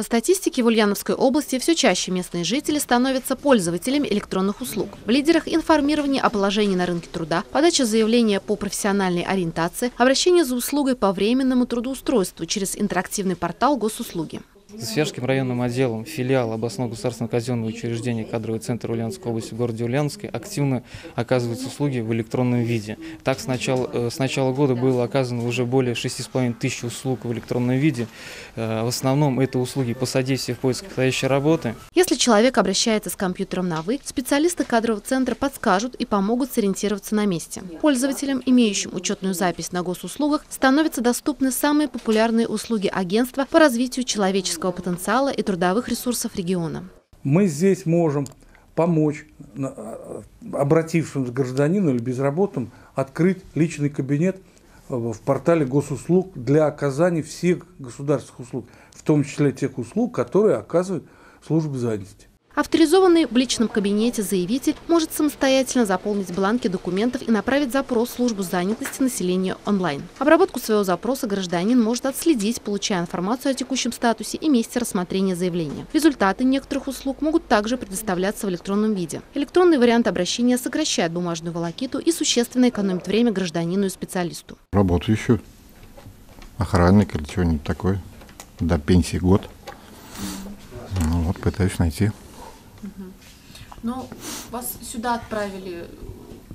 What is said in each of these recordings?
По статистике в Ульяновской области все чаще местные жители становятся пользователями электронных услуг. В лидерах информирование о положении на рынке труда, подача заявления по профессиональной ориентации, обращение за услугой по временному трудоустройству через интерактивный портал госуслуги. За Свияжским районным отделом филиал областного государственного казенного учреждения кадровый центр Ульяновской области в городе Ульяновске активно оказываются услуги в электронном виде. Так с начала, э, с начала года было оказано уже более 6,5 тысяч услуг в электронном виде. Э, в основном это услуги по содействию в поиске подходящей работы. Если человек обращается с компьютером на «вы», специалисты кадрового центра подскажут и помогут сориентироваться на месте. Пользователям, имеющим учетную запись на госуслугах, становятся доступны самые популярные услуги агентства по развитию человеческого человеческого потенциала и трудовых ресурсов региона. Мы здесь можем помочь а, обратившимся гражданину или безработным открыть личный кабинет в портале госуслуг для оказания всех государственных услуг, в том числе тех услуг, которые оказывает служба занятости. Авторизованный в личном кабинете заявитель может самостоятельно заполнить бланки документов и направить запрос в службу занятости населения онлайн. Обработку своего запроса гражданин может отследить, получая информацию о текущем статусе и месте рассмотрения заявления. Результаты некоторых услуг могут также предоставляться в электронном виде. Электронный вариант обращения сокращает бумажную волокиту и существенно экономит время гражданину и специалисту. Работаю еще. Охранник или что-нибудь такое. До пенсии год. Ну вот, пытаюсь найти. Но вас сюда отправили,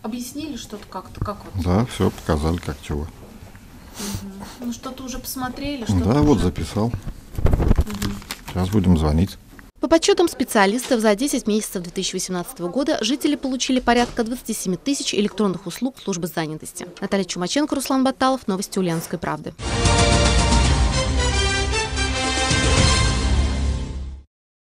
объяснили что-то как-то, как вот? Да, все показали, как чего. Угу. Ну что-то уже посмотрели? Что да, вот записал. Угу. Сейчас будем звонить. По подсчетам специалистов, за 10 месяцев 2018 года жители получили порядка 27 тысяч электронных услуг службы занятости. Наталья Чумаченко, Руслан Баталов, Новости Ульяновской правды.